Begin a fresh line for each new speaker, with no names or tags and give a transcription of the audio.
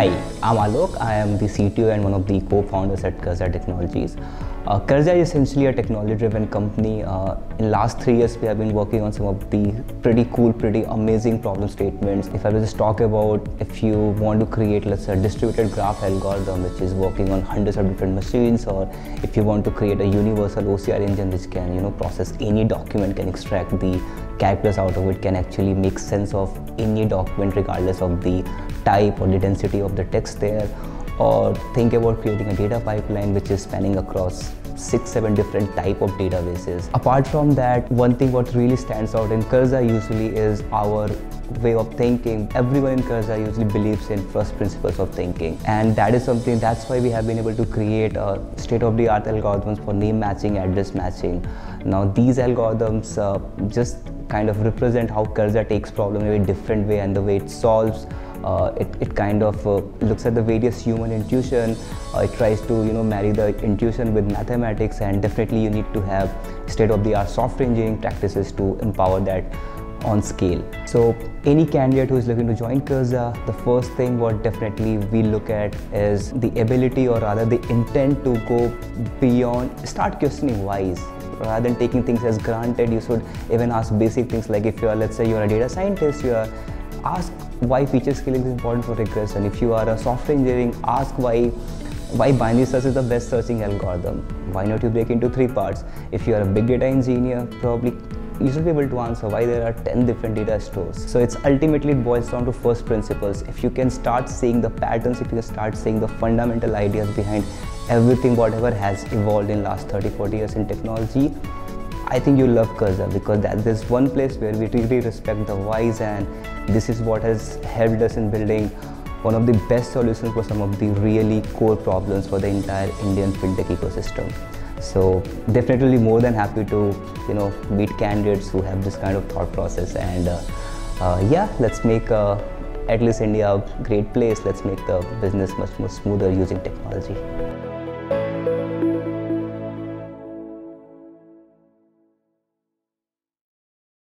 Hi, I'm Alok. I am the CTO and one of the co-founders at Karza Technologies. Uh, is essentially a technology-driven company. Uh, in last three years, we have been working on some of the pretty cool, pretty amazing problem statements. If I was just talk about if you want to create, let's say, a distributed graph algorithm which is working on hundreds of different machines, or if you want to create a universal OCR engine which can, you know, process any document, can extract the characters out of it, can actually make sense of any document regardless of the type or the density of the text there or think about creating a data pipeline which is spanning across six, seven different type of databases. Apart from that, one thing what really stands out in Karza usually is our way of thinking. Everyone in Karza usually believes in first principles of thinking. And that is something, that's why we have been able to create a state-of-the-art algorithms for name matching, address matching. Now these algorithms uh, just kind of represent how Karza takes problem in a different way and the way it solves uh, it, it kind of uh, looks at the various human intuition uh, it tries to you know marry the intuition with mathematics and definitely you need to have state-of-the-art software engineering practices to empower that on scale. So any candidate who is looking to join Karza, the first thing what definitely we look at is the ability or rather the intent to go beyond, start questioning whys. Rather than taking things as granted, you should even ask basic things like if you are, let's say you are a data scientist, you are ask why feature scaling is important for regression. If you are a software engineering, ask why why binary search is the best searching algorithm. Why not you break into three parts? If you are a big data engineer, probably you should be able to answer why there are 10 different data stores. So it's ultimately it boils down to first principles. If you can start seeing the patterns, if you can start seeing the fundamental ideas behind everything whatever has evolved in last 30, 40 years in technology, I think you love Karza because that there's one place where we really respect the whys and this is what has helped us in building one of the best solutions for some of the really core problems for the entire Indian fintech ecosystem. So definitely more than happy to you know meet candidates who have this kind of thought process and uh, uh, yeah, let's make uh, at least India a great place. Let's make the business much more smoother using technology.